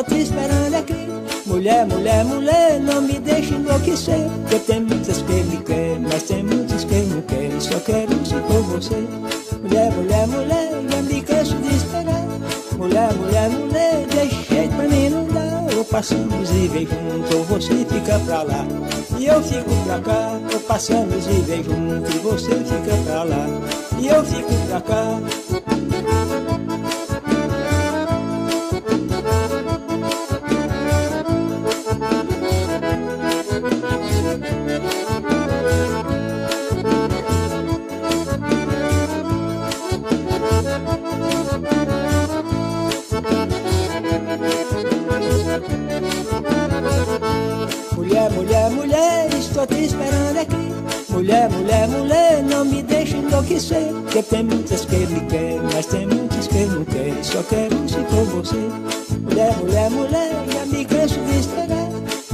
estou te esperando aqui. Mulher, mulher, mulher, não me deixe enlouquecer. Eu tenho muitas que me querem, mas tem muitos que não querem. Só quero se for você. Mulher, mulher, mulher, já me canso de esperar. Mulher, mulher, mulher, deixa jeito pra mim não dá. Ou passamos e vem junto, ou você fica pra lá. E eu fico pra cá, ou passamos e vem junto, e você fica pra lá. E eu fico pra cá. Mulher, mulher, estou te esperando aqui. Mulher, mulher, mulher, não me deixe enlouquecer. Que tem muitas que me querem, mas tem muitos que não querem. Só quero se for você. Mulher, mulher, mulher, já me canso de esperar.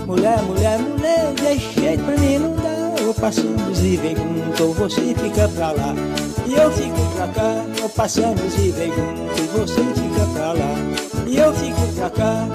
Mulher, mulher, mulher, deixa jeito pra mim não dá. Ou passamos e vem junto, ou você fica pra lá. E eu fico pra cá, ou passamos e vem junto, e você fica pra lá. E eu fico pra cá.